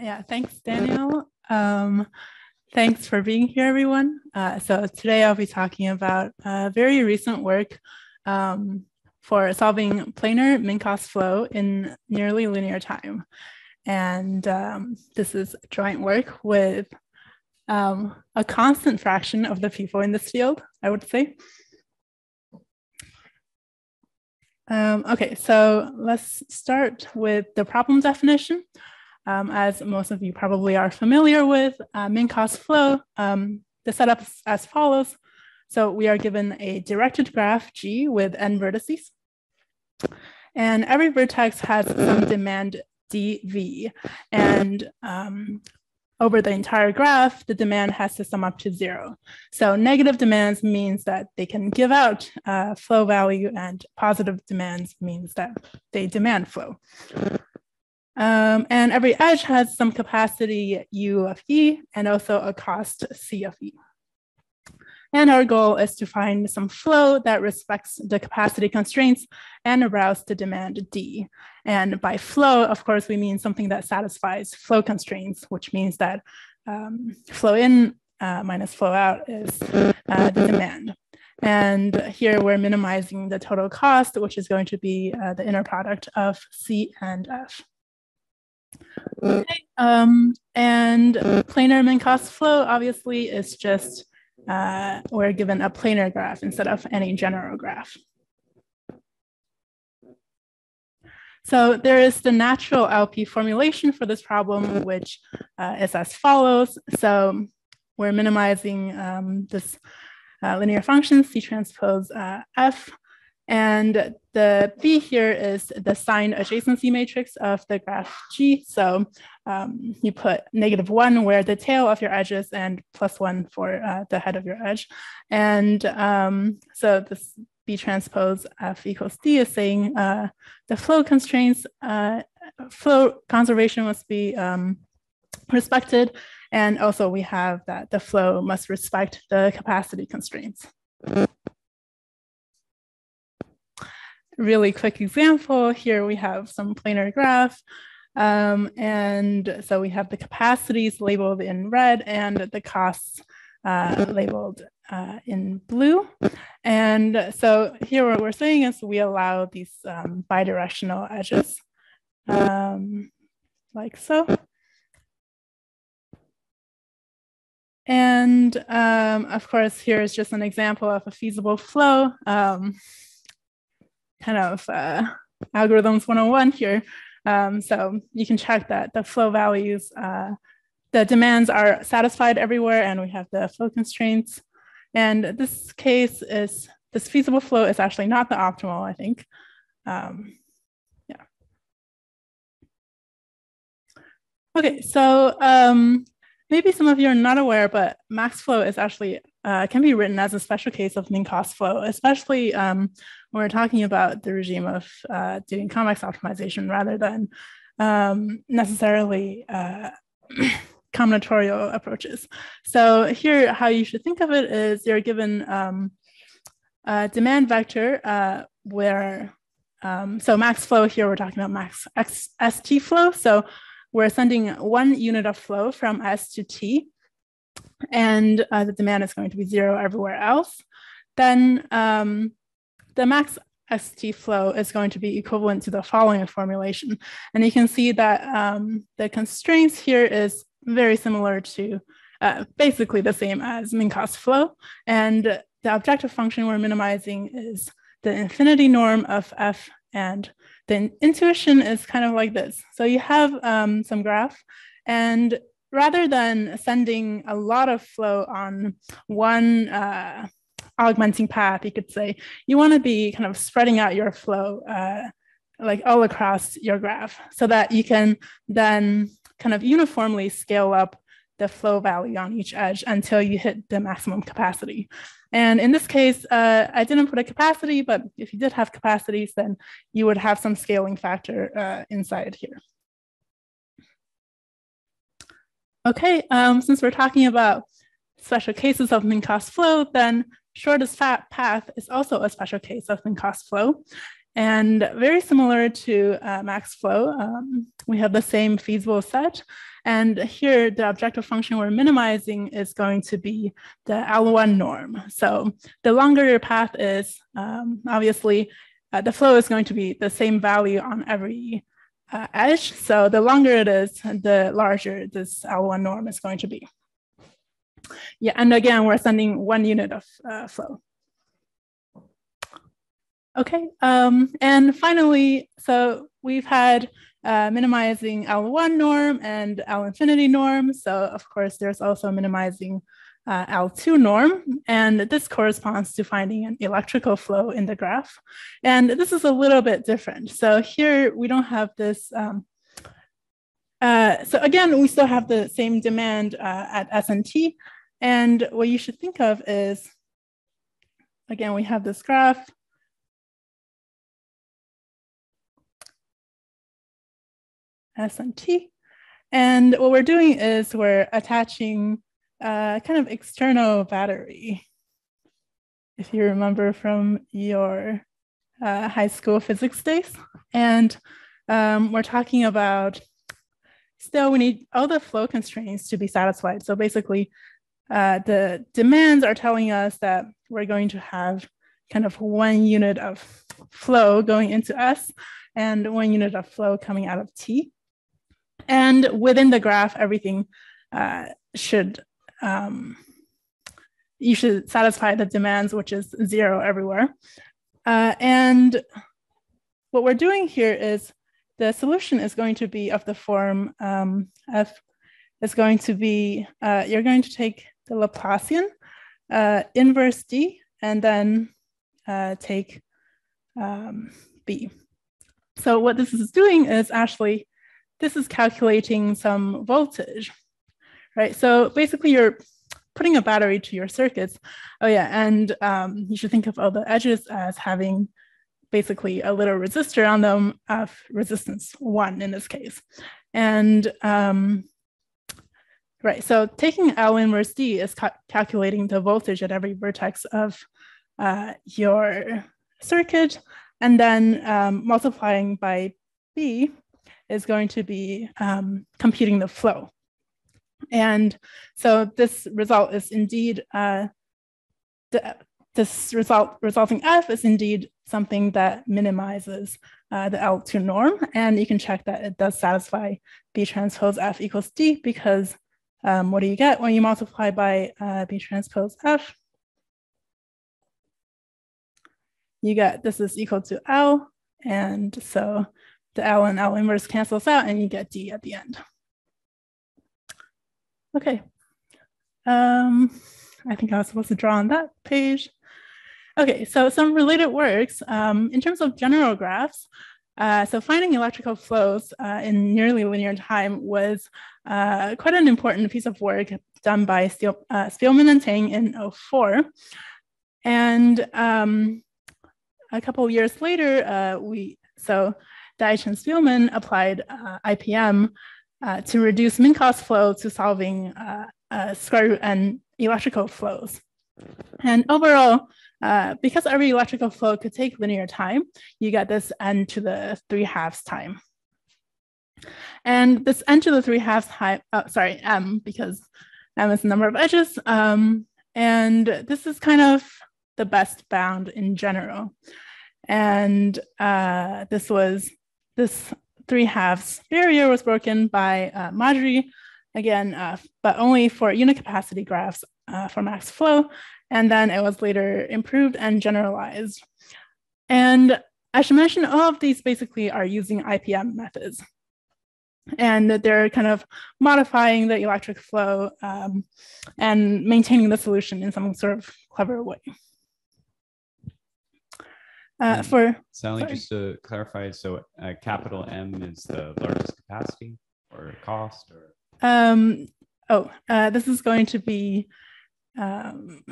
yeah, thanks, Daniel. Um, thanks for being here, everyone. Uh, so today I'll be talking about very recent work um, for solving planar min cost flow in nearly linear time. And um, this is joint work with um, a constant fraction of the people in this field, I would say. Um, okay, so let's start with the problem definition. Um, as most of you probably are familiar with uh, min cost flow, um, the setup is as follows. So we are given a directed graph G with n vertices. And every vertex has some demand dv. And um, over the entire graph, the demand has to sum up to zero. So negative demands means that they can give out uh, flow value and positive demands means that they demand flow. Um, and every edge has some capacity U of E and also a cost C of E. And our goal is to find some flow that respects the capacity constraints and arouse the demand D. And by flow, of course, we mean something that satisfies flow constraints, which means that um, flow in uh, minus flow out is uh, the demand. And here we're minimizing the total cost, which is going to be uh, the inner product of C and F. Okay. Um, and planar min cost flow obviously is just uh, we're given a planar graph instead of any general graph. So there is the natural LP formulation for this problem, which uh, is as follows. So we're minimizing um, this uh, linear function C transpose uh, F and the B here is the sign adjacency matrix of the graph G. So um, you put negative one where the tail of your edge is and plus one for uh, the head of your edge. And um, so this B transpose F equals D is saying uh, the flow constraints, uh, flow conservation must be um, respected. And also we have that the flow must respect the capacity constraints really quick example, here we have some planar graph. Um, and so we have the capacities labeled in red and the costs uh, labeled uh, in blue. And so here what we're saying is we allow these um, bidirectional edges um, like so. And um, of course, here is just an example of a feasible flow. Um, kind of uh, algorithms 101 here. Um, so you can check that the flow values, uh, the demands are satisfied everywhere and we have the flow constraints. And this case is, this feasible flow is actually not the optimal, I think. Um, yeah. Okay, so um, maybe some of you are not aware, but max flow is actually, uh, can be written as a special case of min cost flow, especially um, when we're talking about the regime of uh, doing convex optimization rather than um, necessarily uh, combinatorial approaches. So here, how you should think of it is you're given um, a demand vector uh, where, um, so max flow here, we're talking about max X, ST flow. So we're sending one unit of flow from S to T, and uh, the demand is going to be zero everywhere else. Then um, the max ST flow is going to be equivalent to the following formulation. And you can see that um, the constraints here is very similar to uh, basically the same as min cost flow. And the objective function we're minimizing is the infinity norm of f and the intuition is kind of like this. So you have um, some graph and rather than sending a lot of flow on one uh, augmenting path, you could say, you want to be kind of spreading out your flow uh, like all across your graph so that you can then kind of uniformly scale up the flow value on each edge until you hit the maximum capacity. And in this case, uh, I didn't put a capacity, but if you did have capacities, then you would have some scaling factor uh, inside here. Okay, um, since we're talking about special cases of min cost flow, then shortest path is also a special case of min cost flow. And very similar to uh, max flow, um, we have the same feasible set. And here, the objective function we're minimizing is going to be the L1 norm. So the longer your path is, um, obviously, uh, the flow is going to be the same value on every uh, edge. So the longer it is, the larger this L1 norm is going to be. Yeah, and again, we're sending one unit of uh, flow. Okay, um, and finally, so we've had uh, minimizing L1 norm and L infinity norm. So of course, there's also minimizing uh, L2 norm, and this corresponds to finding an electrical flow in the graph. And this is a little bit different. So here we don't have this. Um, uh, so again, we still have the same demand uh, at SNT. And what you should think of is, again, we have this graph SNT. And what we're doing is we're attaching a kind of external battery. If you remember from your uh, high school physics days. And um, we're talking about still we need all the flow constraints to be satisfied. So basically uh, the demands are telling us that we're going to have kind of one unit of flow going into S and one unit of flow coming out of T. And within the graph, everything uh, should, um, you should satisfy the demands, which is zero everywhere. Uh, and what we're doing here is the solution is going to be of the form um, f is going to be, uh, you're going to take the Laplacian uh, inverse d and then uh, take um, b. So what this is doing is actually this is calculating some voltage, right? So basically you're putting a battery to your circuits. Oh yeah, and um, you should think of all the edges as having basically a little resistor on them of resistance one in this case. And um, right, so taking L inverse D is ca calculating the voltage at every vertex of uh, your circuit and then um, multiplying by B is going to be um, computing the flow. And so this result is indeed, uh, the, this result resulting F is indeed something that minimizes uh, the L2 norm. And you can check that it does satisfy B transpose F equals D because um, what do you get when you multiply by uh, B transpose F? You get this is equal to L. And so the L and L inverse cancels out and you get D at the end. Okay. Um, I think I was supposed to draw on that page. Okay, so some related works. Um, in terms of general graphs, uh, so finding electrical flows uh, in nearly linear time was uh, quite an important piece of work done by uh, Spielman and Teng in 04. And um, a couple years later, uh, we so Daitch and Spielman applied uh, IPM uh, to reduce min-cost flow to solving uh, uh, square root and electrical flows. And overall, uh, because every electrical flow could take linear time, you get this n to the three halves time. And this n to the three halves time, oh, sorry, m, because m is the number of edges. Um, and this is kind of the best bound in general. And uh, this was this three halves barrier was broken by uh, again, uh, but only for unit capacity graphs uh, for max flow. And then it was later improved and generalized. And I should mention all of these basically are using IPM methods. And that they're kind of modifying the electric flow um, and maintaining the solution in some sort of clever way. Uh, for Sally, sorry. just to clarify, so uh, capital M is the largest capacity or cost, or um, oh, uh, this is going to be, um,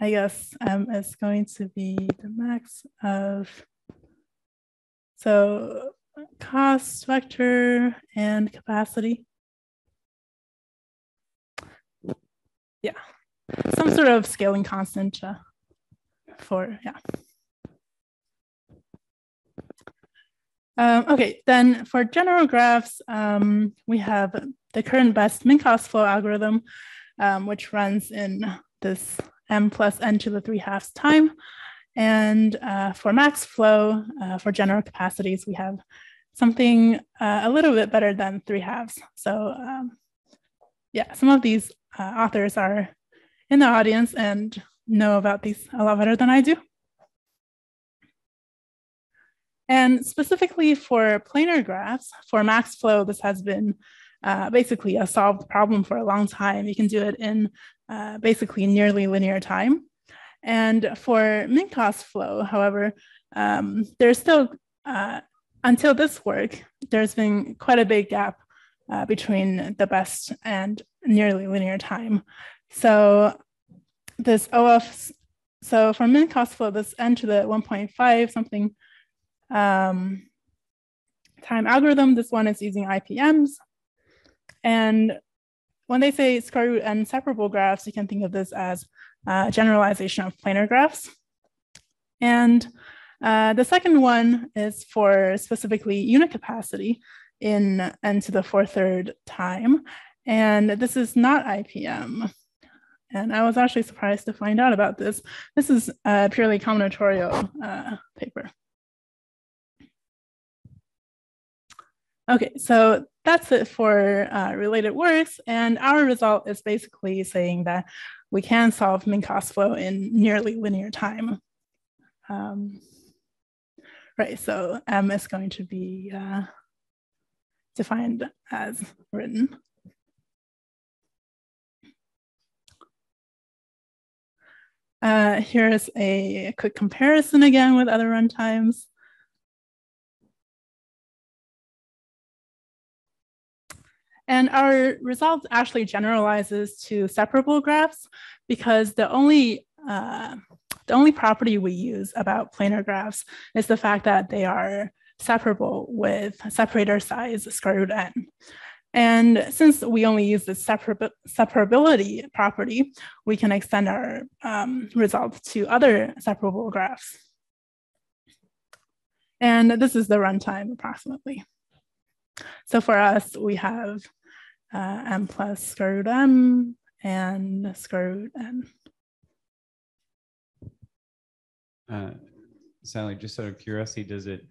I guess, M is going to be the max of so cost vector and capacity. Yeah, some sort of scaling constant uh, for yeah. Um, okay, then for general graphs, um, we have the current best min cost flow algorithm, um, which runs in this m plus n to the 3 halves time. And uh, for max flow, uh, for general capacities, we have something uh, a little bit better than 3 halves. So um, yeah, some of these uh, authors are in the audience and know about these a lot better than I do. And specifically for planar graphs, for max flow, this has been uh, basically a solved problem for a long time. You can do it in uh, basically nearly linear time. And for min cost flow, however, um, there's still, uh, until this work, there's been quite a big gap uh, between the best and nearly linear time. So this OF, so for min cost flow, this n to the 1.5 something um, time algorithm, this one is using IPMs. And when they say square root n separable graphs, you can think of this as a generalization of planar graphs. And uh, the second one is for specifically unit capacity in n to the four third time. And this is not IPM. And I was actually surprised to find out about this. This is a purely combinatorial uh, paper. Okay, so that's it for uh, related works. And our result is basically saying that we can solve min cost flow in nearly linear time. Um, right, so M is going to be uh, defined as written. Uh, here's a quick comparison again with other runtimes. And our result actually generalizes to separable graphs because the only uh, the only property we use about planar graphs is the fact that they are separable with separator size square root n. And since we only use the separability property, we can extend our um, result to other separable graphs. And this is the runtime approximately. So for us, we have uh, m plus square root m and square root n. Uh, Sally, just out of curiosity, does it,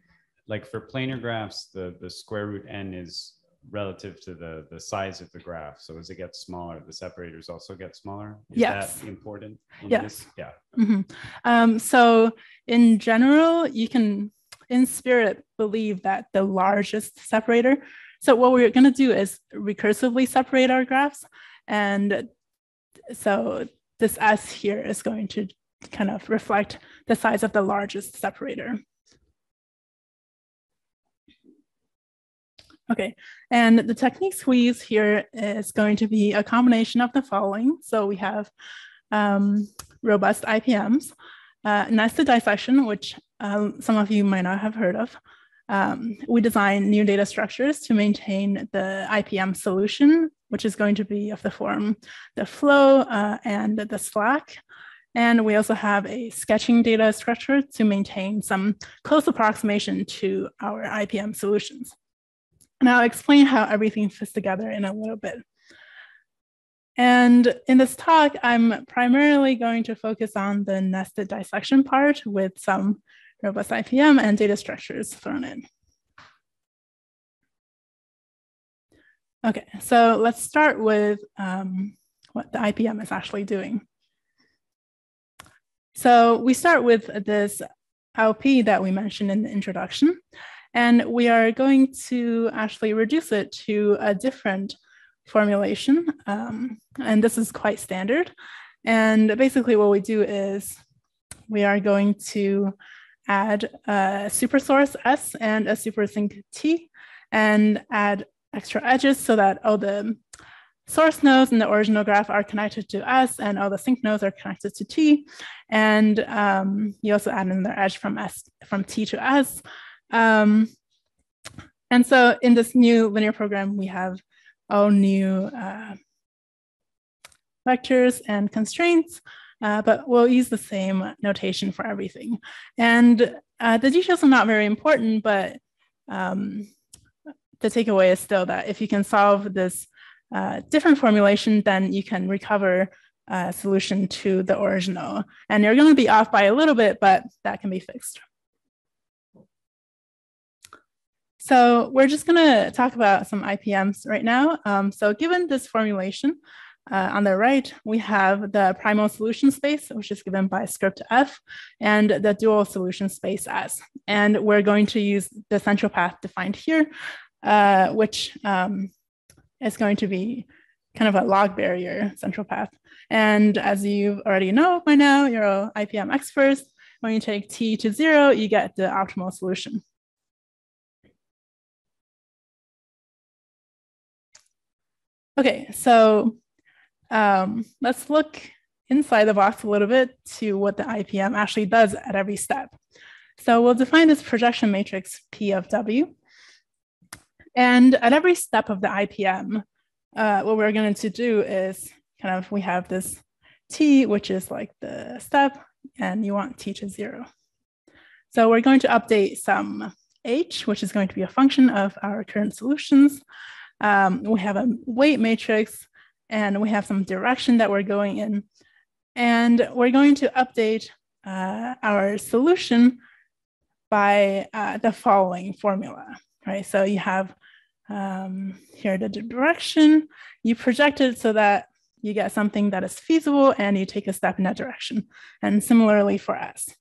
like for planar graphs, the, the square root n is relative to the, the size of the graph. So as it gets smaller, the separators also get smaller. Is yes. that important? yes. This? Yeah. Mm -hmm. um, so in general, you can in spirit believe that the largest separator. So what we're going to do is recursively separate our graphs. And so this S here is going to kind of reflect the size of the largest separator. Okay, and the techniques we use here is going to be a combination of the following. So we have um, robust IPMs, uh, nested dissection, which um, some of you might not have heard of. Um, we design new data structures to maintain the IPM solution, which is going to be of the form the flow uh, and the slack. And we also have a sketching data structure to maintain some close approximation to our IPM solutions. And I'll explain how everything fits together in a little bit. And in this talk, I'm primarily going to focus on the nested dissection part with some robust IPM and data structures thrown in. Okay, so let's start with um, what the IPM is actually doing. So we start with this LP that we mentioned in the introduction, and we are going to actually reduce it to a different formulation. Um, and this is quite standard. And basically what we do is we are going to add a super source S and a super sink T and add extra edges so that all the source nodes in the original graph are connected to S and all the sink nodes are connected to T. And um, you also add another edge from S from T to S. Um, and so in this new linear program, we have all new uh, vectors and constraints uh, but we'll use the same notation for everything. And uh, the details are not very important, but um, the takeaway is still that if you can solve this uh, different formulation, then you can recover a solution to the original. And you're going to be off by a little bit, but that can be fixed. So we're just going to talk about some IPMs right now. Um, so given this formulation, uh, on the right, we have the primal solution space, which is given by script F, and the dual solution space S. And we're going to use the central path defined here, uh, which um, is going to be kind of a log barrier central path. And as you already know by now, you're IPM experts. When you take t to zero, you get the optimal solution. Okay, so um, let's look inside the box a little bit to what the IPM actually does at every step. So we'll define this projection matrix P of W. And at every step of the IPM, uh, what we're going to do is kind of, we have this T, which is like the step, and you want T to zero. So we're going to update some H, which is going to be a function of our current solutions. Um, we have a weight matrix and we have some direction that we're going in. And we're going to update uh, our solution by uh, the following formula, right? So you have um, here the direction, you project it so that you get something that is feasible and you take a step in that direction. And similarly for S.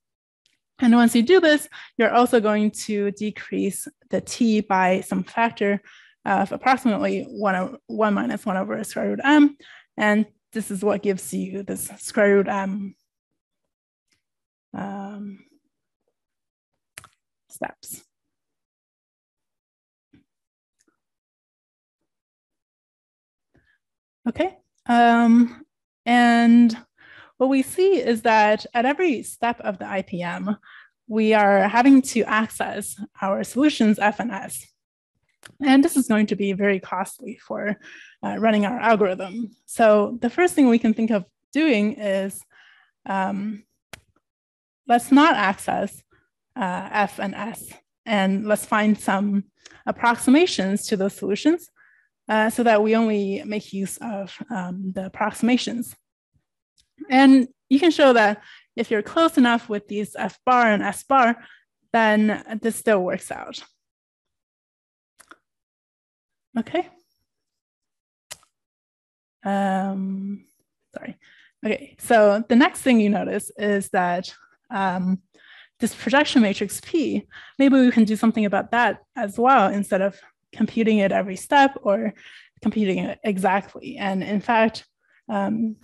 And once you do this, you're also going to decrease the t by some factor of approximately one, one minus one over square root m. And this is what gives you this square root m um, steps. Okay, um, and what we see is that at every step of the IPM, we are having to access our solutions F and this is going to be very costly for uh, running our algorithm. So the first thing we can think of doing is um, let's not access uh, F and S, and let's find some approximations to those solutions uh, so that we only make use of um, the approximations. And you can show that if you're close enough with these F bar and S bar, then this still works out. Okay. Um, sorry. Okay, so the next thing you notice is that um, this projection matrix P, maybe we can do something about that as well instead of computing it every step or computing it exactly. And in fact, um,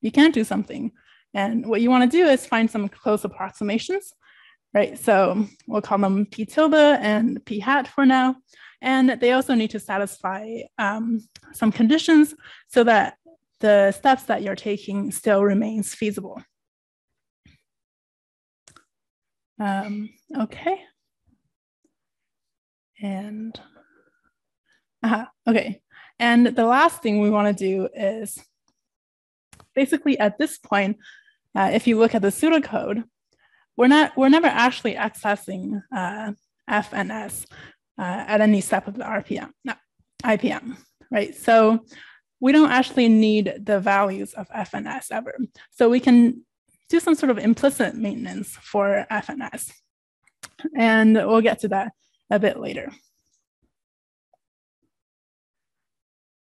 you can do something. And what you want to do is find some close approximations, right? So we'll call them P tilde and P hat for now. And they also need to satisfy um, some conditions so that the steps that you're taking still remains feasible. Um, okay. And, uh, okay. And the last thing we wanna do is basically at this point, uh, if you look at the pseudocode, we're not, we're never actually accessing uh, F and S uh, at any step of the RPM, no, IPM, right? So we don't actually need the values of FNS ever. So we can do some sort of implicit maintenance for FNS. And we'll get to that a bit later.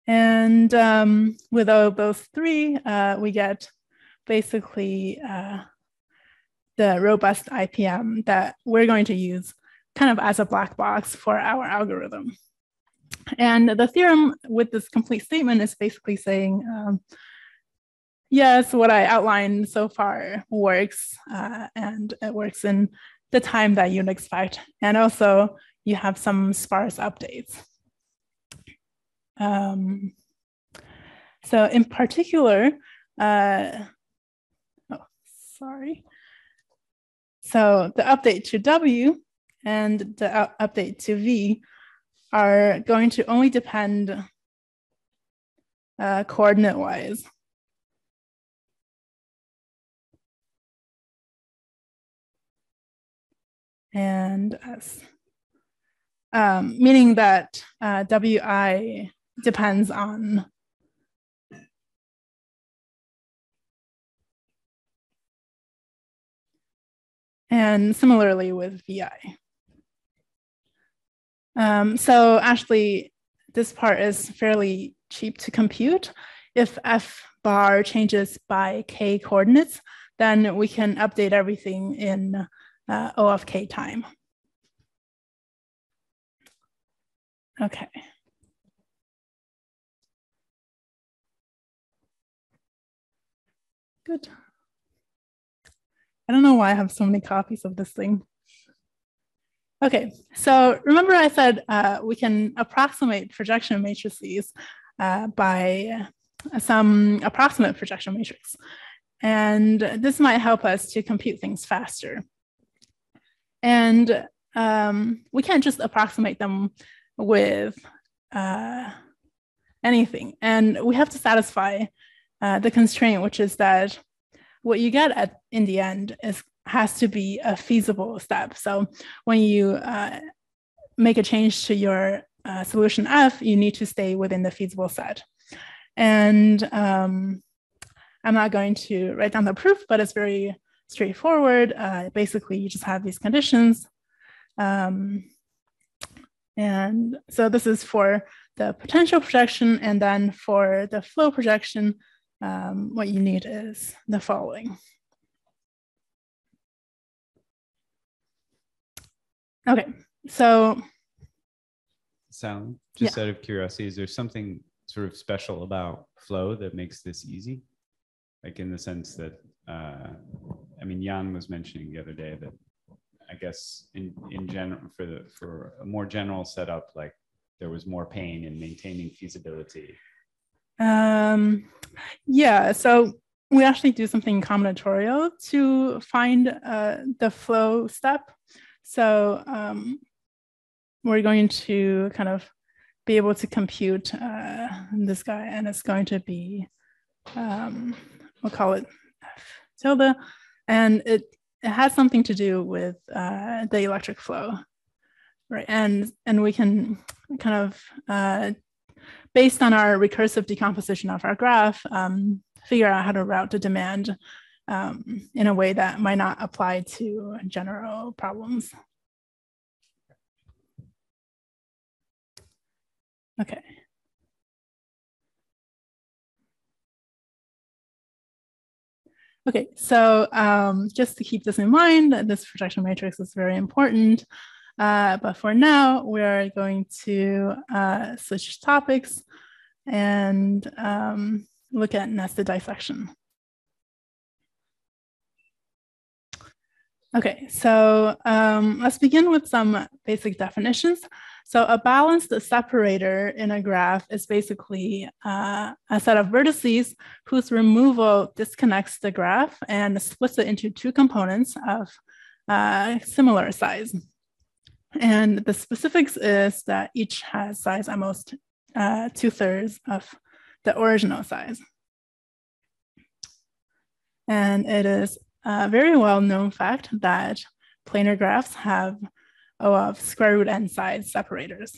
And um, with all those three, uh, we get basically uh, the robust IPM that we're going to use kind of as a black box for our algorithm. And the theorem with this complete statement is basically saying, um, yes, what I outlined so far works, uh, and it works in the time that you'd expect. And also, you have some sparse updates. Um, so, in particular, uh, oh, sorry. So, the update to W and the update to V are going to only depend uh, coordinate wise. And S. um, meaning that uh, wi depends on and similarly with vi. Um, so actually, this part is fairly cheap to compute. If f bar changes by k coordinates, then we can update everything in uh, O of k time. Okay. Good. I don't know why I have so many copies of this thing. Okay, so remember I said uh, we can approximate projection matrices uh, by some approximate projection matrix. And this might help us to compute things faster. And um, we can't just approximate them with uh, anything. And we have to satisfy uh, the constraint, which is that what you get at in the end is has to be a feasible step. So when you uh, make a change to your uh, solution F, you need to stay within the feasible set. And um, I'm not going to write down the proof, but it's very straightforward. Uh, basically, you just have these conditions. Um, and so this is for the potential projection. And then for the flow projection, um, what you need is the following. Okay, so. Sally, just yeah. out of curiosity, is there something sort of special about flow that makes this easy? Like in the sense that, uh, I mean, Jan was mentioning the other day that I guess in, in general, for the, for a more general setup, like there was more pain in maintaining feasibility. Um, yeah, so we actually do something combinatorial to find uh, the flow step. So um, we're going to kind of be able to compute uh, this guy, and it's going to be, um, we'll call it F tilde, and it, it has something to do with uh, the electric flow, right? And, and we can kind of, uh, based on our recursive decomposition of our graph, um, figure out how to route the demand um, in a way that might not apply to general problems. Okay. Okay, so um, just to keep this in mind, this projection matrix is very important. Uh, but for now, we're going to uh, switch topics and um, look at nested dissection. Okay, so um, let's begin with some basic definitions. So a balanced separator in a graph is basically uh, a set of vertices whose removal disconnects the graph and splits it into two components of uh, similar size. And the specifics is that each has size at most uh, two thirds of the original size. And it is a very well known fact that planar graphs have of square root n size separators.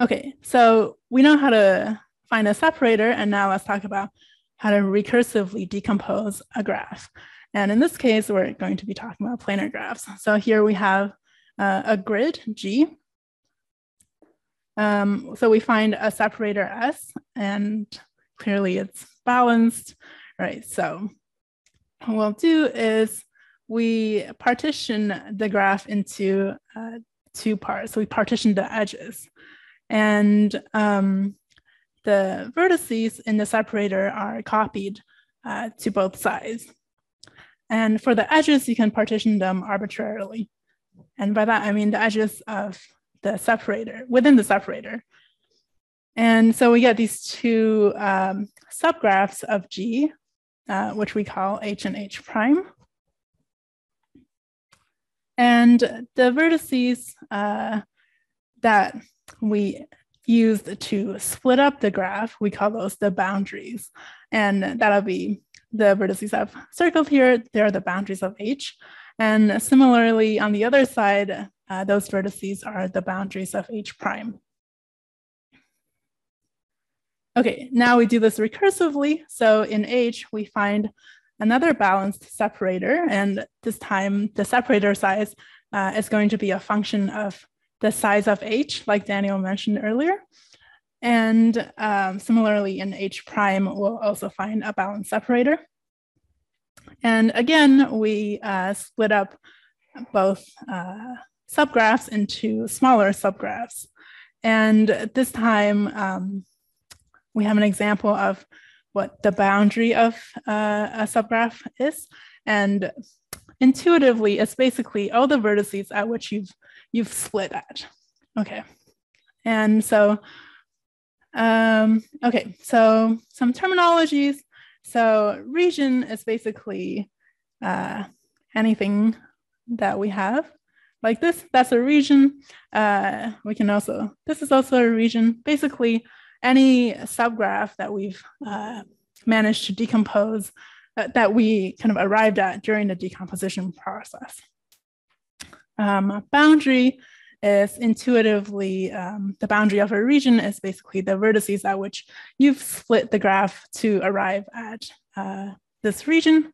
Okay, so we know how to find a separator, and now let's talk about how to recursively decompose a graph. And in this case, we're going to be talking about planar graphs. So here we have uh, a grid G. Um, so we find a separator S, and clearly it's balanced, right? So what we'll do is we partition the graph into uh, two parts. So we partition the edges. And um, the vertices in the separator are copied uh, to both sides. And for the edges, you can partition them arbitrarily. And by that, I mean the edges of the separator, within the separator. And so we get these two um, subgraphs of G, uh, which we call H and H prime. And the vertices uh, that we used to split up the graph, we call those the boundaries. And that'll be the vertices I've circled here. They're the boundaries of H. And similarly, on the other side, uh, those vertices are the boundaries of H prime. Okay, now we do this recursively. So in H, we find another balanced separator, and this time the separator size uh, is going to be a function of the size of H, like Daniel mentioned earlier. And um, similarly in H prime, we'll also find a balanced separator. And again, we uh, split up both uh, subgraphs into smaller subgraphs. And this time, um, we have an example of what the boundary of uh, a subgraph is. And intuitively, it's basically all the vertices at which you've, you've split at. Okay. And so, um, okay, so some terminologies. So region is basically uh, anything that we have like this, that's a region. Uh, we can also, this is also a region. Basically, any subgraph that we've uh, managed to decompose uh, that we kind of arrived at during the decomposition process. Um, boundary is intuitively, um, the boundary of a region is basically the vertices at which you've split the graph to arrive at uh, this region.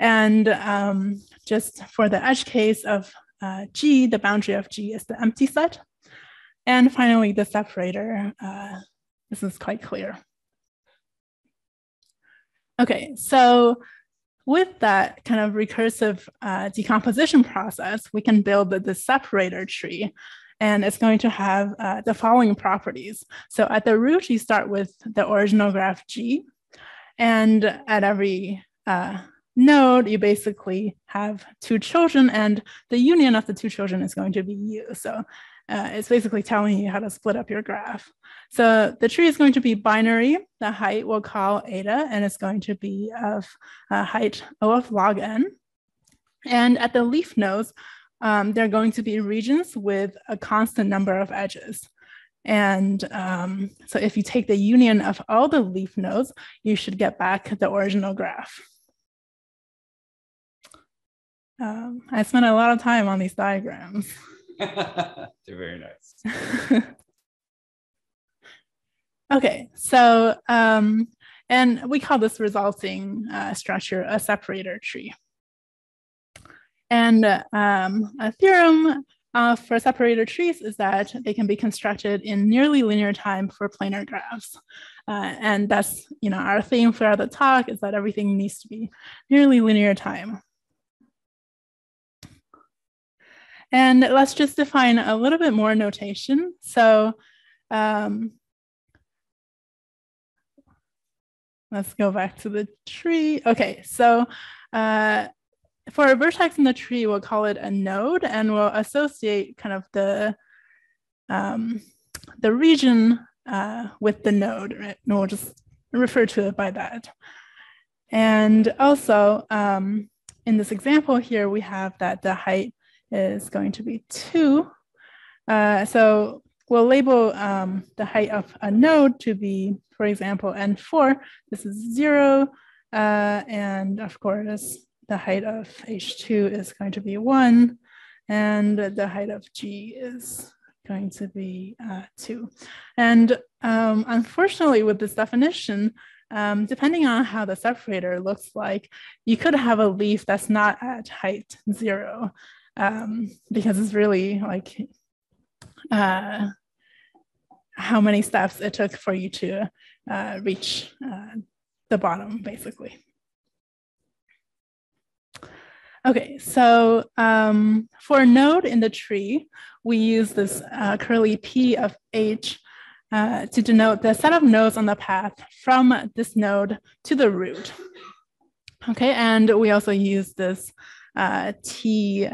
And um, just for the edge case of uh, G, the boundary of G is the empty set. And finally, the separator, uh, this is quite clear. Okay, so with that kind of recursive uh, decomposition process, we can build the, the, separator tree. And it's going to have uh, the following properties. So at the root, you start with the original graph G. And at every uh, node, you basically have two children, and the union of the two children is going to be you. So uh, it's basically telling you how to split up your graph. So the tree is going to be binary. The height we'll call eta, and it's going to be of uh, height O of log n. And at the leaf nodes, um, they're going to be regions with a constant number of edges. And um, so if you take the union of all the leaf nodes, you should get back the original graph. Um, I spent a lot of time on these diagrams. They're very nice. okay, so, um, and we call this resulting uh, structure a separator tree. And um, a theorem uh, for separator trees is that they can be constructed in nearly linear time for planar graphs. Uh, and that's, you know, our theme for the talk is that everything needs to be nearly linear time. And let's just define a little bit more notation. So um, let's go back to the tree. Okay, so uh, for a vertex in the tree, we'll call it a node and we'll associate kind of the, um, the region uh, with the node, right? And we'll just refer to it by that. And also um, in this example here, we have that the height is going to be two. Uh, so we'll label um, the height of a node to be, for example, n4. This is zero. Uh, and of course, the height of H2 is going to be one. And the height of G is going to be uh, two. And um, unfortunately, with this definition, um, depending on how the separator looks like, you could have a leaf that's not at height zero um, because it's really like uh, how many steps it took for you to uh, reach uh, the bottom, basically. Okay, so um, for a node in the tree, we use this uh, curly p of h uh, to denote the set of nodes on the path from this node to the root. Okay, and we also use this uh, t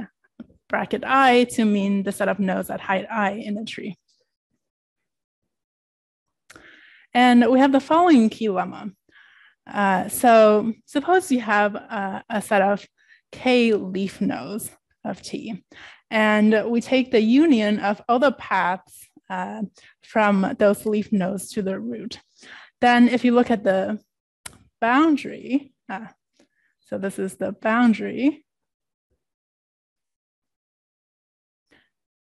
bracket i to mean the set of nodes at height i in the tree. And we have the following key lemma. Uh, so suppose you have a, a set of k leaf nodes of t, and we take the union of all the paths uh, from those leaf nodes to the root. Then if you look at the boundary, uh, so this is the boundary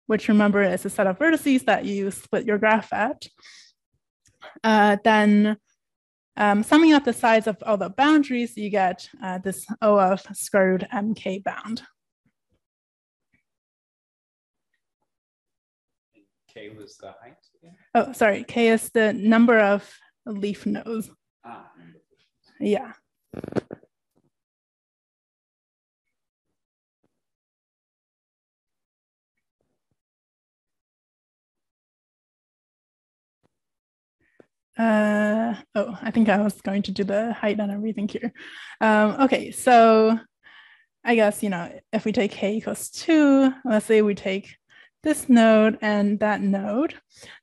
which remember is a set of vertices that you split your graph at, uh, then um, summing up the size of all the boundaries, you get uh, this O of square root mk bound. K was the height? Oh, sorry. K is the number of leaf nodes. Ah. Yeah. Uh, oh, I think I was going to do the height and everything here. Um, okay, so I guess, you know, if we take k equals 2, let's say we take this node and that node,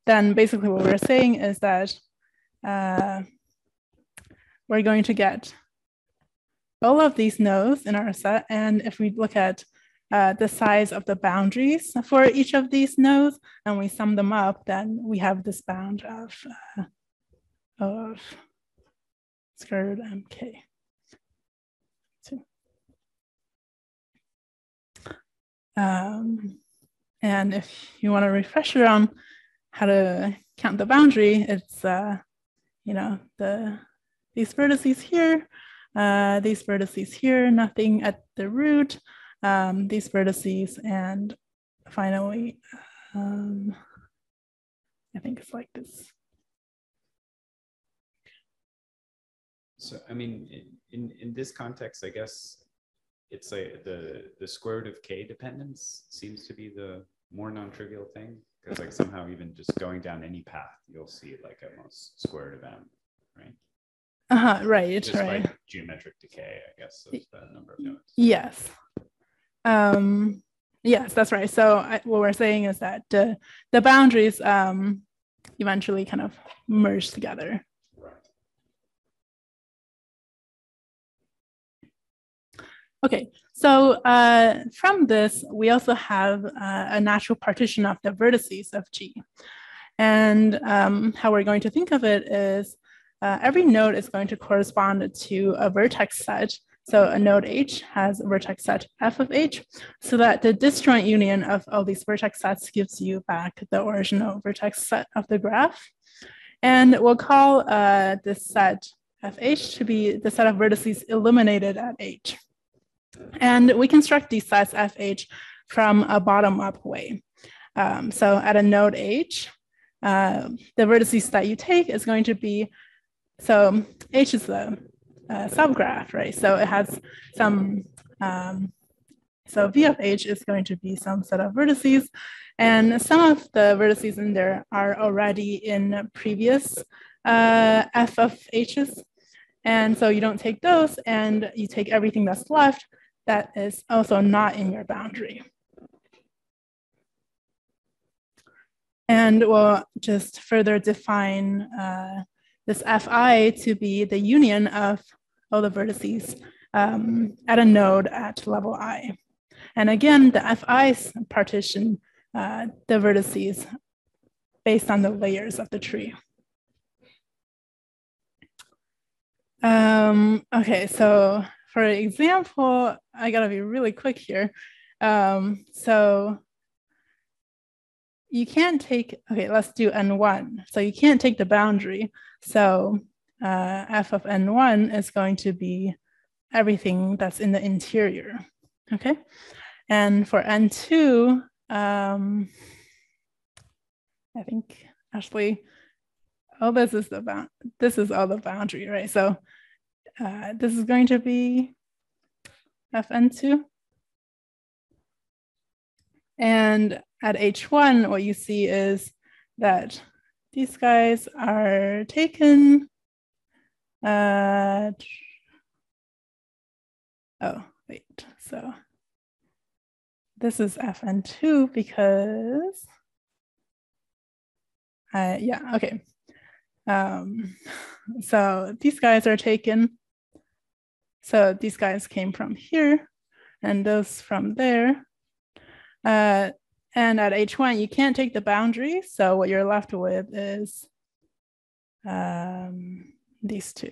then basically what we're saying is that uh, we're going to get all of these nodes in our set. And if we look at uh, the size of the boundaries for each of these nodes and we sum them up, then we have this bound of uh, of square root mk. Um, and if you want a refresher on how to count the boundary, it's uh, you know the these vertices here, uh, these vertices here, nothing at the root, um, these vertices, and finally, um, I think it's like this. So, I mean, in, in this context, I guess it's like the, the square root of k dependence seems to be the more non-trivial thing. Because like somehow even just going down any path, you'll see like almost square root of m, right? Uh-huh, right, just right. By geometric decay, I guess, of the number of nodes. Yes. Um, yes, that's right. So I, what we're saying is that the, the boundaries um, eventually kind of merge together. Okay, so uh, from this, we also have uh, a natural partition of the vertices of G. And um, how we're going to think of it is uh, every node is going to correspond to a vertex set. So a node H has a vertex set f of H, so that the disjoint union of all these vertex sets gives you back the original vertex set of the graph. And we'll call uh, this set fh to be the set of vertices eliminated at H. And we construct these sets FH from a bottom-up way. Um, so at a node H, uh, the vertices that you take is going to be, so H is the uh, subgraph, right? So it has some, um, so V of H is going to be some set of vertices. And some of the vertices in there are already in previous uh, F of H's. And so you don't take those and you take everything that's left that is also not in your boundary. And we'll just further define uh, this Fi to be the union of all the vertices um, at a node at level i. And again, the Fi's partition uh, the vertices based on the layers of the tree. Um, okay, so for example, I gotta be really quick here. Um, so you can't take, okay, let's do N1. So you can't take the boundary. So uh, f of N1 is going to be everything that's in the interior, okay? And for N2, um, I think actually, oh, this is the bound, this is all the boundary, right? So uh, this is going to be Fn2. And at H1, what you see is that these guys are taken. Uh, oh, wait, so this is Fn2 because, uh, yeah, okay. Um, so these guys are taken so these guys came from here and those from there. Uh, and at H1, you can't take the boundary. So what you're left with is um, these two.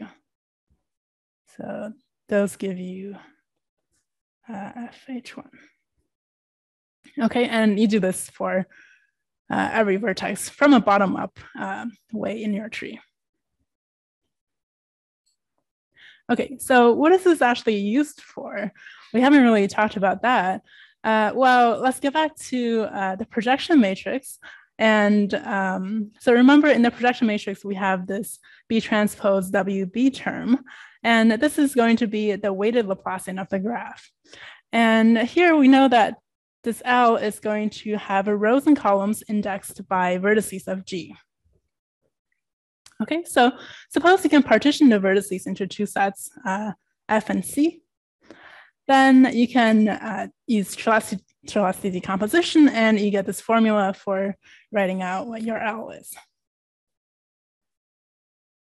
So those give you uh, FH1. Okay, and you do this for uh, every vertex from a bottom up uh, way in your tree. Okay, so what is this actually used for? We haven't really talked about that. Uh, well, let's get back to uh, the projection matrix. And um, so remember in the projection matrix, we have this B transpose WB term. And this is going to be the weighted Laplacian of the graph. And here we know that this L is going to have rows and columns indexed by vertices of G. Okay, so suppose you can partition the vertices into two sets, uh, F and C. Then you can uh, use Cholesky decomposition and you get this formula for writing out what your L is.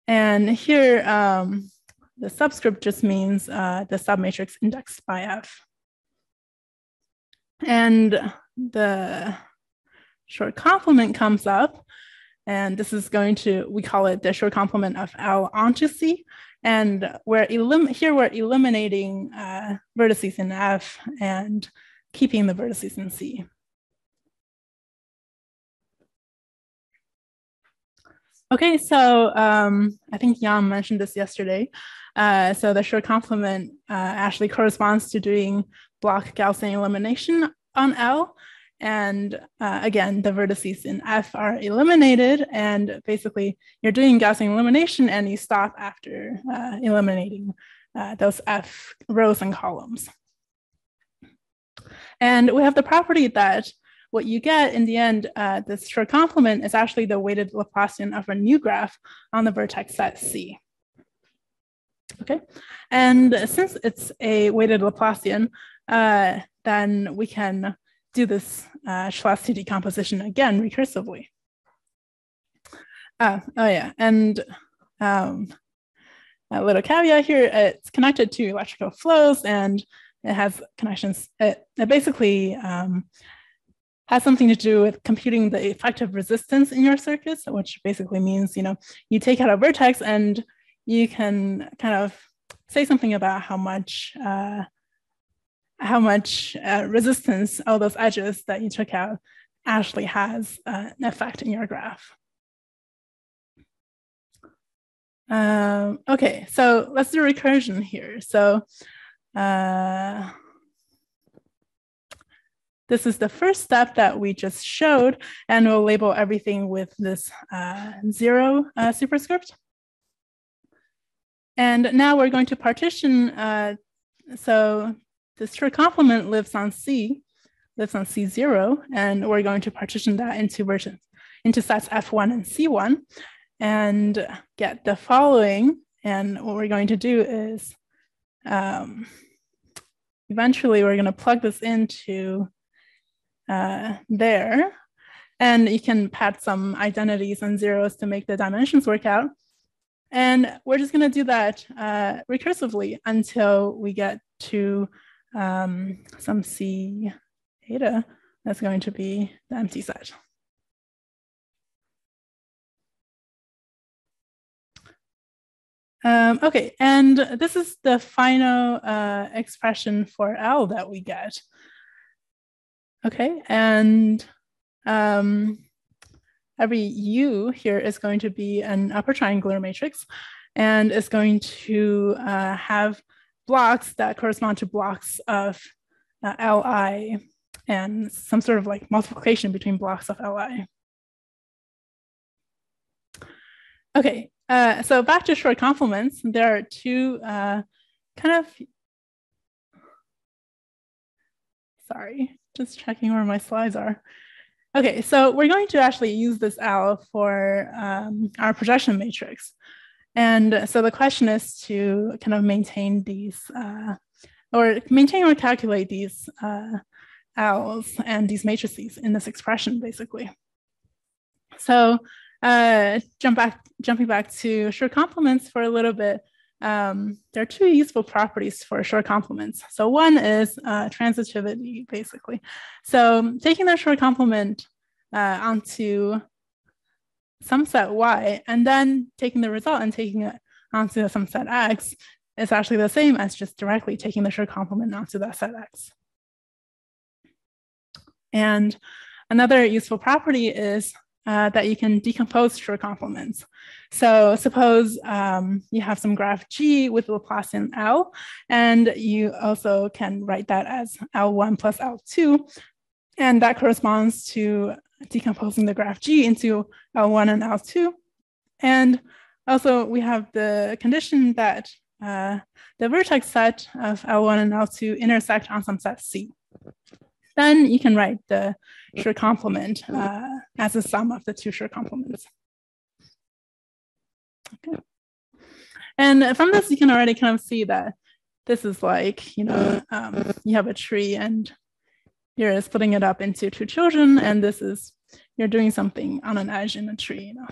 And here, um, the subscript just means uh, the submatrix indexed by F. And the Schur complement comes up, and this is going to, we call it the Schur complement of L onto C. And we're elim here we're eliminating uh, vertices in F and keeping the vertices in C. Okay, so um, I think Jan mentioned this yesterday. Uh, so the Schur complement uh, actually corresponds to doing block Gaussian elimination on L. And uh, again, the vertices in F are eliminated. And basically, you're doing Gaussian elimination and you stop after uh, eliminating uh, those F rows and columns. And we have the property that what you get in the end, uh, this Schur complement is actually the weighted Laplacian of a new graph on the vertex set C. Okay, and since it's a weighted Laplacian, uh, then we can do this uh, Cholesky decomposition again recursively. Uh, oh yeah, and um, a little caveat here, it's connected to electrical flows and it has connections, it, it basically um, has something to do with computing the effective resistance in your circuits, which basically means, you know, you take out a vertex and you can kind of say something about how much uh, how much uh, resistance all those edges that you took out actually has uh, an effect in your graph. Um, okay, so let's do recursion here. So uh, this is the first step that we just showed, and we'll label everything with this uh, zero uh, superscript. And now we're going to partition. Uh, so this Schur complement lives on C, lives on C0, and we're going to partition that into versions, into sets F1 and C1 and get the following. And what we're going to do is um, eventually we're going to plug this into uh, there. And you can pad some identities and zeros to make the dimensions work out. And we're just going to do that uh, recursively until we get to um, some C eta that's going to be the empty set. Um, okay, and this is the final uh, expression for L that we get. Okay, and um, every U here is going to be an upper triangular matrix and is going to uh, have blocks that correspond to blocks of uh, Li and some sort of like multiplication between blocks of Li. Okay, uh, so back to Schur complements. There are two uh, kind of, sorry, just checking where my slides are. Okay, so we're going to actually use this L for um, our projection matrix. And so the question is to kind of maintain these uh, or maintain or calculate these uh, L's and these matrices in this expression, basically. So uh, jump back, jumping back to Schur complements for a little bit, um, there are two useful properties for Schur complements. So one is uh, transitivity, basically. So taking the Schur complement uh, onto some set y, and then taking the result and taking it onto some set x is actually the same as just directly taking the Schur complement onto that set x. And another useful property is uh, that you can decompose Schur complements. So suppose um, you have some graph G with Laplacian L, and you also can write that as L1 plus L2, and that corresponds to decomposing the graph G into L1 and L2. And also we have the condition that uh, the vertex set of L1 and L2 intersect on some set C. Then you can write the Schur complement uh, as a sum of the two Schur complements. Okay. And from this, you can already kind of see that this is like, you know, um, you have a tree and you're splitting it up into two children, and this is, you're doing something on an edge in a tree, you know.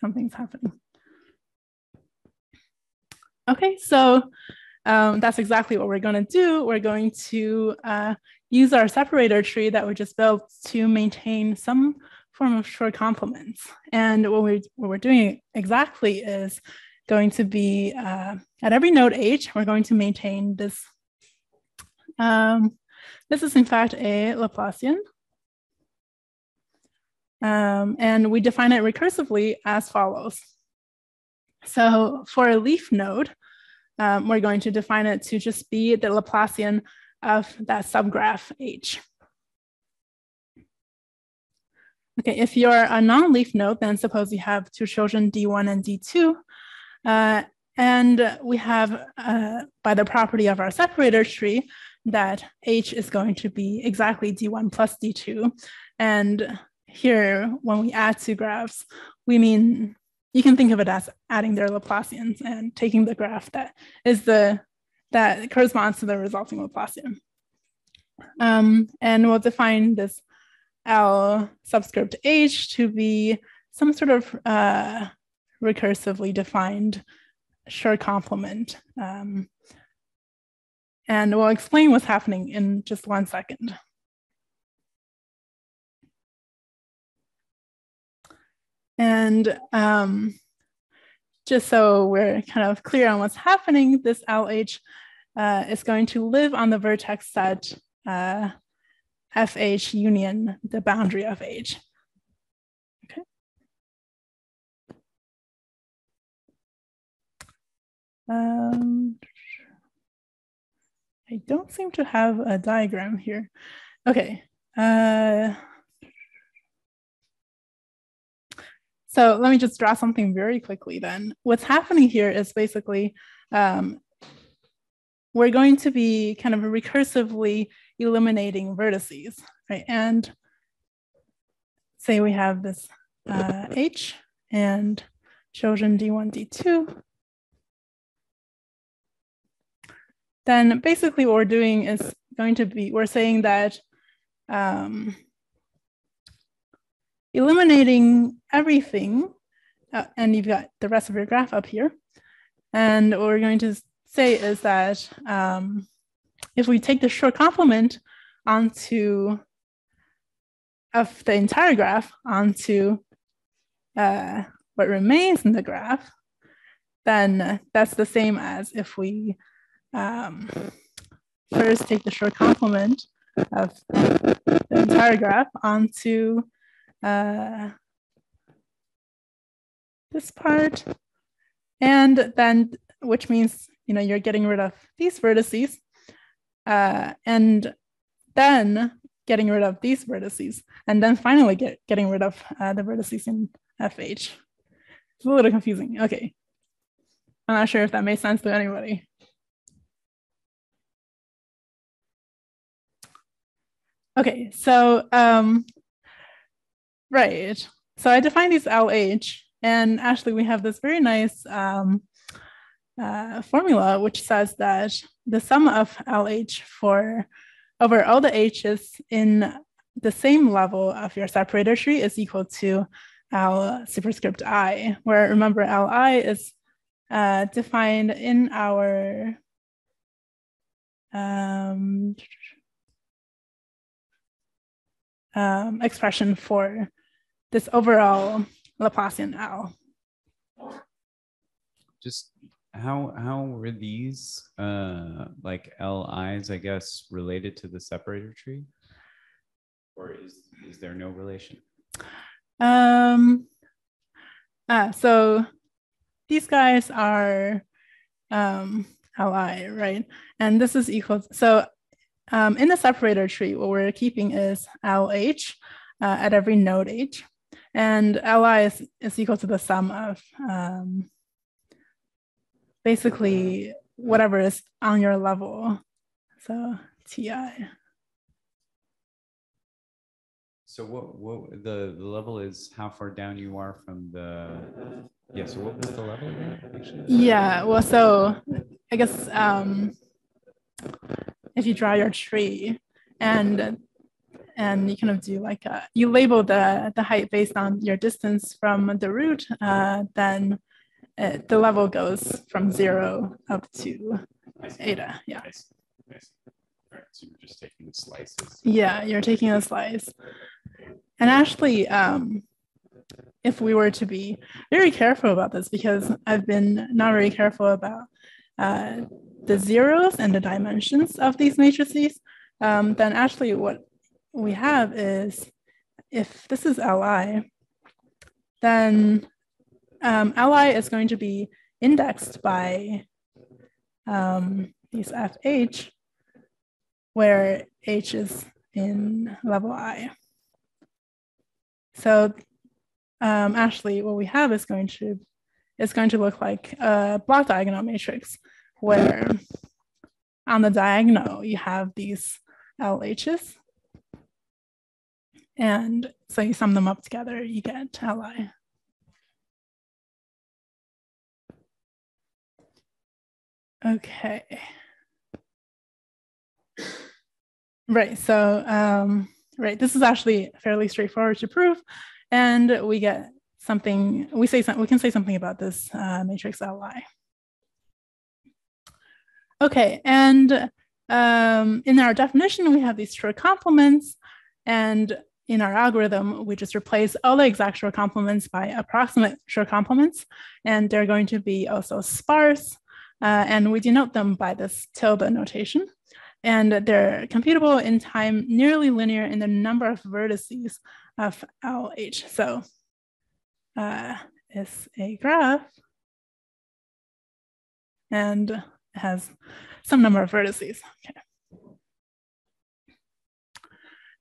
Something's happening. Okay, so um, that's exactly what we're going to do. We're going to uh, use our separator tree that we just built to maintain some form of Schur complements. And what we're, what we're doing exactly is going to be uh, at every node h, we're going to maintain this. Um, this is in fact a Laplacian. Um, and we define it recursively as follows. So for a leaf node, um, we're going to define it to just be the Laplacian of that subgraph H. Okay, if you're a non-leaf node, then suppose you have two children, D1 and D2, uh, and we have, uh, by the property of our separator tree, that H is going to be exactly D1 plus D2. And here, when we add two graphs, we mean you can think of it as adding their Laplacians and taking the graph that is the that corresponds to the resulting Laplacian. Um, and we'll define this L subscript H to be some sort of uh, recursively defined Schur complement. Um, and we'll explain what's happening in just one second. And um, just so we're kind of clear on what's happening, this LH uh, is going to live on the vertex set uh, FH union the boundary of H. Okay. Um, I don't seem to have a diagram here. Okay. Uh, So let me just draw something very quickly then. What's happening here is basically um, we're going to be kind of recursively eliminating vertices, right? And say we have this uh, H and children D1, D2. Then basically what we're doing is going to be, we're saying that um, eliminating everything, uh, and you've got the rest of your graph up here. And what we're going to say is that um, if we take the Schur complement onto of the entire graph onto uh, what remains in the graph, then that's the same as if we um, first take the Schur complement of the entire graph onto uh, this part. And then, which means, you know, you're getting rid of these vertices. Uh, and then getting rid of these vertices. And then finally get, getting rid of uh, the vertices in FH. It's a little confusing. Okay. I'm not sure if that makes sense to anybody. Okay, so um, Right. So I define these LH, and actually we have this very nice um, uh, formula which says that the sum of LH for over all the H's in the same level of your separator tree is equal to L superscript i, where remember Li is uh, defined in our um, um, expression for this overall Laplacian L. Just how how were these uh like li's i guess related to the separator tree? Or is is there no relation? Um ah so these guys are um li right? And this is equal so um, in the separator tree what we're keeping is lh uh, at every node h and li is, is equal to the sum of um, basically whatever is on your level. So TI. So what what the, the level is how far down you are from the yeah, so what was the level actually? Yeah, well so I guess um if you draw your tree and and you kind of do like a, you label the the height based on your distance from the root, uh, then it, uh, the level goes from zero up to eta. Yeah. I see. I see. Right, so you're just taking the slices. Yeah, you're taking a slice. And actually, um, if we were to be very careful about this, because I've been not very careful about uh, the zeros and the dimensions of these matrices, um, then actually what we have is if this is Li, then um, Li is going to be indexed by um, these FH, where H is in level I. So um, actually what we have is going to is going to look like a block diagonal matrix where on the diagonal you have these LHs. And so you sum them up together, you get Li. Okay. Right, so, um, right, this is actually fairly straightforward to prove. And we get something, we say something, we can say something about this uh, matrix Li. Okay, and um, in our definition, we have these Schur complements. And in our algorithm, we just replace all the exact Schur complements by approximate Schur complements. And they're going to be also sparse uh, and we denote them by this tilde notation. And they're computable in time nearly linear in the number of vertices of LH. So uh, it's a graph and has some number of vertices. Okay.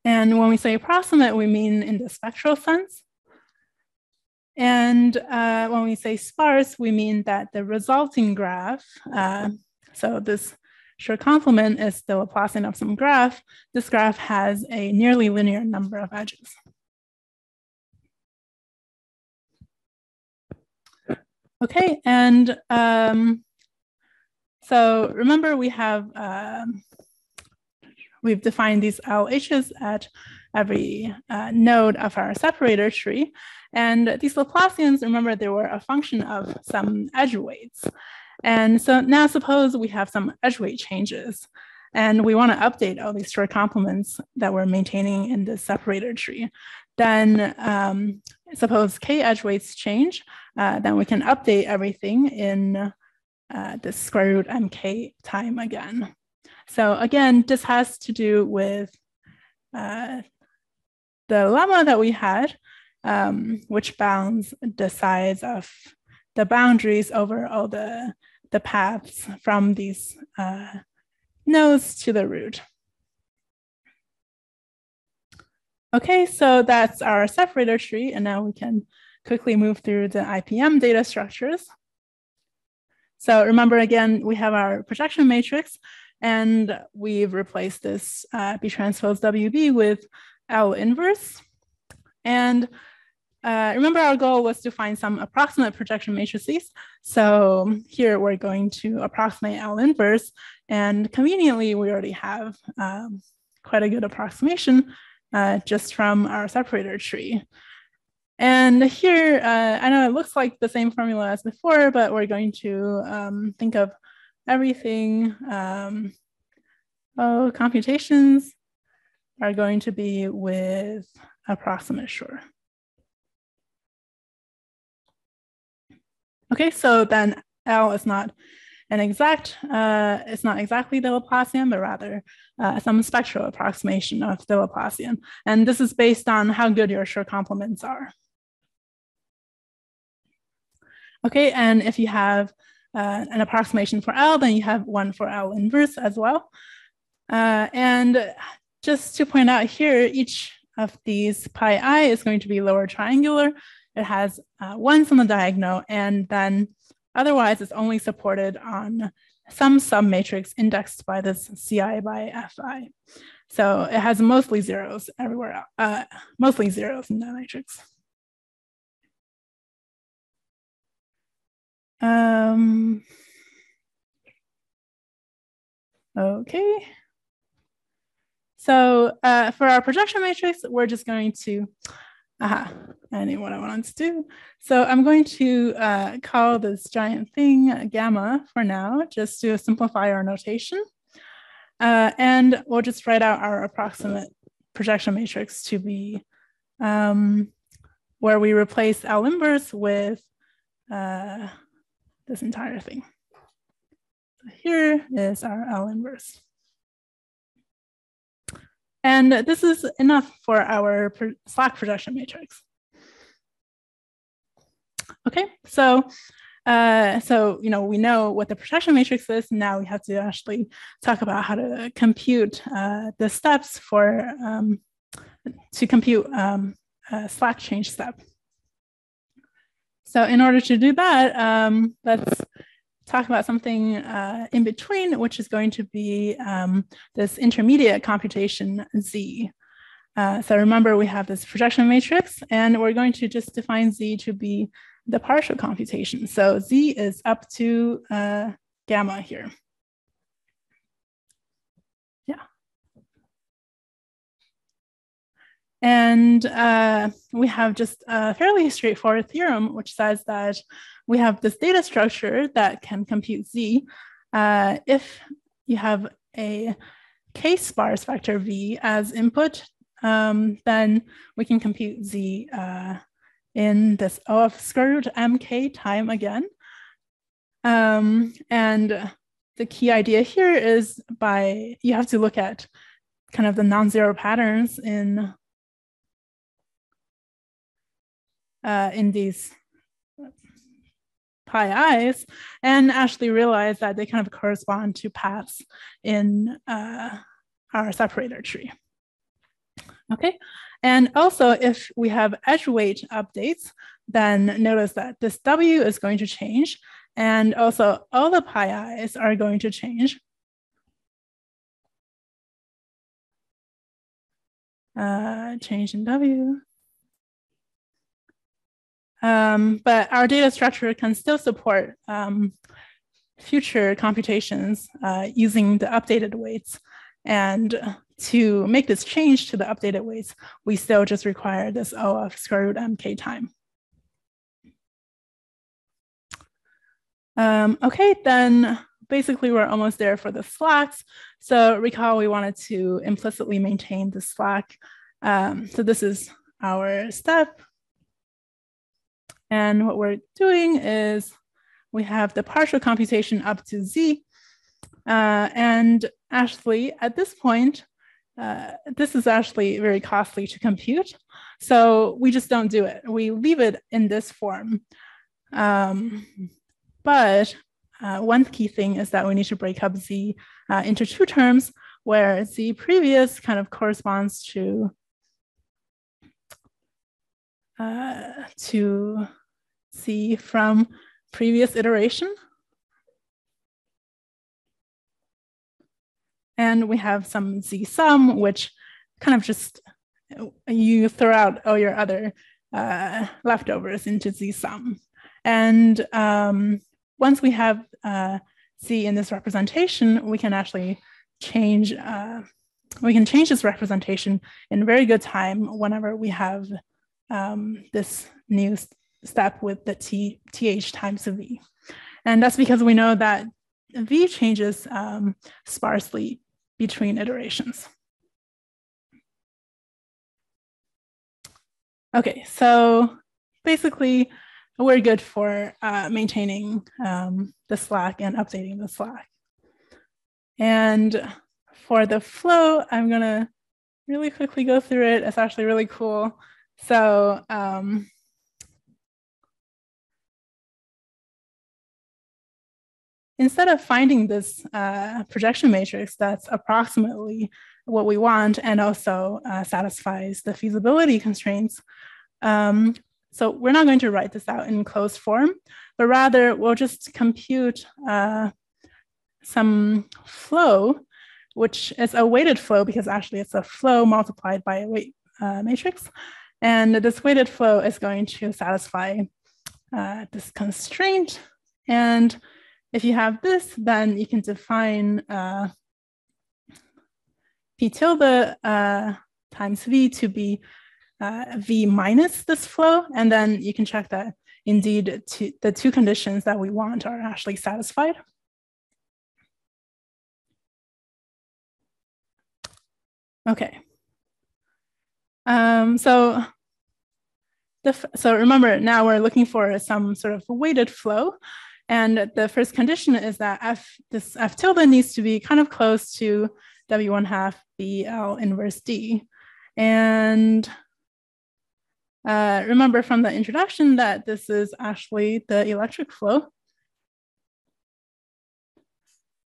And when we say approximate, we mean in the spectral sense. And uh, when we say sparse, we mean that the resulting graph, uh, so this Schur complement is the Laplacian of some graph, this graph has a nearly linear number of edges. Okay, and um, so remember we have, um, we've defined these LHs at every uh, node of our separator tree. And these Laplacians, remember, they were a function of some edge weights. And so now suppose we have some edge weight changes and we want to update all these Schur complements that we're maintaining in the separator tree. Then um, suppose k edge weights change, uh, then we can update everything in uh, the square root mk time again. So again, this has to do with uh, the lemma that we had um, which bounds the size of the boundaries over all the, the paths from these uh, nodes to the root. Okay, so that's our separator tree, and now we can quickly move through the IPM data structures. So remember again, we have our projection matrix, and we've replaced this uh, B transpose WB with L inverse. And uh, remember our goal was to find some approximate projection matrices. So here we're going to approximate L inverse and conveniently we already have um, quite a good approximation uh, just from our separator tree. And here, uh, I know it looks like the same formula as before, but we're going to um, think of everything. Um, oh, computations are going to be with approximate Schur. Okay, so then L is not an exact, uh, it's not exactly the Laplacian, but rather uh, some spectral approximation of the Laplacian. And this is based on how good your Schur complements are. Okay, and if you have uh, an approximation for L, then you have one for L inverse as well. Uh, and just to point out here, each of these pi i is going to be lower triangular. It has uh, ones on the diagonal, and then otherwise it's only supported on some submatrix indexed by this ci by fi. So it has mostly zeros everywhere, uh, mostly zeros in that matrix. Um, okay. So uh, for our projection matrix, we're just going to, aha, I knew what I wanted to do. So I'm going to uh, call this giant thing gamma for now, just to simplify our notation. Uh, and we'll just write out our approximate projection matrix to be um, where we replace L inverse with uh, this entire thing. So here is our L inverse. And this is enough for our slack projection matrix. Okay, so uh, so you know we know what the projection matrix is. Now we have to actually talk about how to compute uh, the steps for um, to compute um, a slack change step. So in order to do that, um, let's talk about something uh, in between, which is going to be um, this intermediate computation Z. Uh, so remember, we have this projection matrix, and we're going to just define Z to be the partial computation. So Z is up to uh, gamma here. Yeah. And uh, we have just a fairly straightforward theorem, which says that we have this data structure that can compute Z. Uh, if you have a k-sparse vector V as input, um, then we can compute Z uh, in this O of square root mk time again. Um, and the key idea here is by, you have to look at kind of the non-zero patterns in, uh, in these pi i's and actually realize that they kind of correspond to paths in uh, our separator tree. Okay, and also if we have edge weight updates, then notice that this W is going to change and also all the pi i's are going to change. Uh, change in W. Um, but our data structure can still support um, future computations uh, using the updated weights. And to make this change to the updated weights, we still just require this O of square root mk time. Um, okay, then basically we're almost there for the slacks. So recall we wanted to implicitly maintain the slack. Um, so this is our step. And what we're doing is we have the partial computation up to z. Uh, and actually, at this point, uh, this is actually very costly to compute. So we just don't do it. We leave it in this form. Um, but uh, one key thing is that we need to break up z uh, into two terms where z previous kind of corresponds to uh, to see from previous iteration. And we have some z sum, which kind of just you throw out all your other uh, leftovers into z sum. And um, once we have uh, z in this representation, we can actually change uh, we can change this representation in very good time whenever we have um, this new step with the t, th times v. And that's because we know that v changes um, sparsely between iterations. Okay, so basically we're good for uh, maintaining um, the Slack and updating the Slack. And for the flow, I'm gonna really quickly go through it. It's actually really cool. So um, instead of finding this uh, projection matrix that's approximately what we want and also uh, satisfies the feasibility constraints, um, so we're not going to write this out in closed form, but rather we'll just compute uh, some flow, which is a weighted flow because actually it's a flow multiplied by a weight uh, matrix. And this weighted flow is going to satisfy uh, this constraint. And if you have this, then you can define uh, p tilde uh, times v to be uh, v minus this flow, and then you can check that indeed two, the two conditions that we want are actually satisfied. Okay. Um, so, the, so remember now we're looking for some sort of weighted flow. And the first condition is that F, this F tilde needs to be kind of close to W1 half BL inverse D. And uh, remember from the introduction that this is actually the electric flow.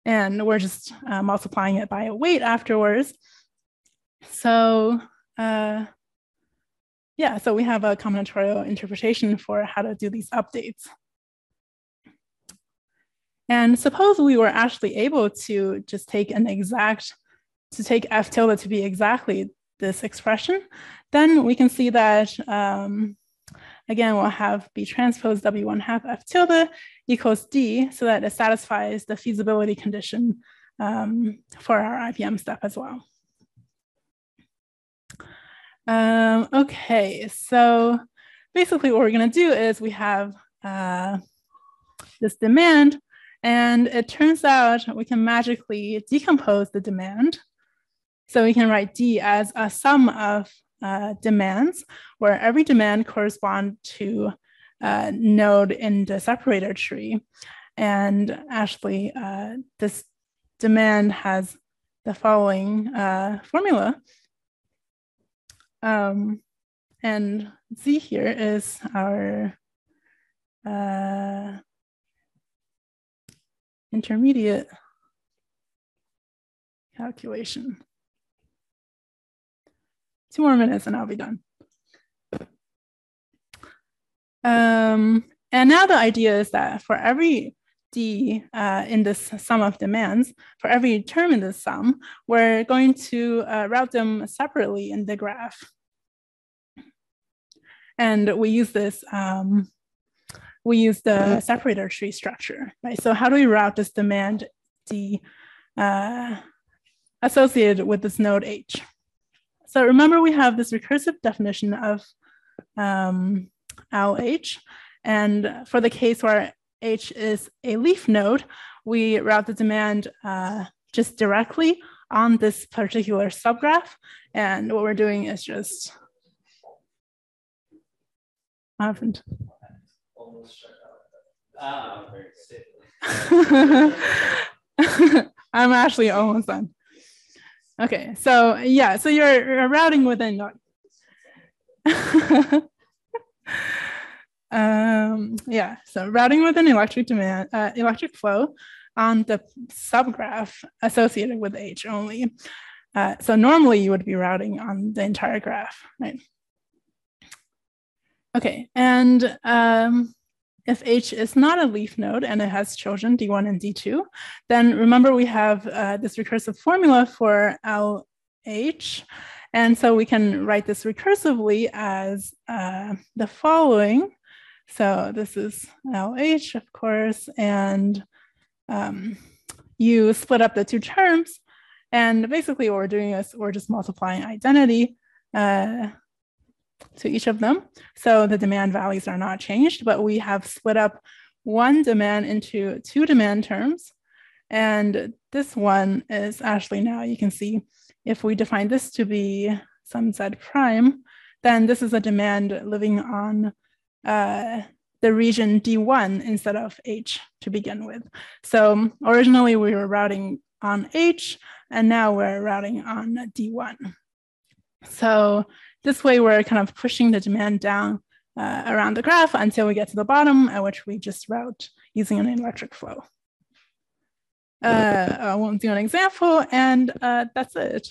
And we're just uh, multiplying it by a weight afterwards. So uh, yeah, so we have a combinatorial interpretation for how to do these updates. And suppose we were actually able to just take an exact, to take f tilde to be exactly this expression, then we can see that, um, again, we'll have B transpose W1 half F tilde equals D so that it satisfies the feasibility condition um, for our IPM step as well. Um, okay, so basically what we're gonna do is we have uh, this demand and it turns out we can magically decompose the demand. So we can write D as a sum of uh, demands, where every demand corresponds to a node in the separator tree. And actually, uh, this demand has the following uh, formula. Um, and Z here is our uh, intermediate calculation. Two more minutes and I'll be done. Um, and now the idea is that for every D uh, in this sum of demands, for every term in this sum, we're going to uh, route them separately in the graph. And we use this um, we use the separator tree structure, right? So how do we route this demand D uh, associated with this node H? So remember we have this recursive definition of um, LH. And for the case where H is a leaf node, we route the demand uh, just directly on this particular subgraph. And what we're doing is just, what happened? Ah, I'm actually almost done. Okay, so yeah, so you're, you're routing within. um, yeah, so routing with an electric demand, uh, electric flow on the subgraph associated with H only. Uh, so normally you would be routing on the entire graph, right? Okay, and um, if H is not a leaf node and it has children D1 and D2, then remember we have uh, this recursive formula for LH. And so we can write this recursively as uh, the following. So this is LH, of course, and um, you split up the two terms. And basically what we're doing is we're just multiplying identity uh, to each of them. So the demand values are not changed, but we have split up one demand into two demand terms. And this one is actually now you can see if we define this to be some Z prime, then this is a demand living on uh, the region D1 instead of H to begin with. So originally we were routing on H, and now we're routing on D1. So this way, we're kind of pushing the demand down uh, around the graph until we get to the bottom, at which we just route using an electric flow. Uh, I won't do an example, and uh, that's it.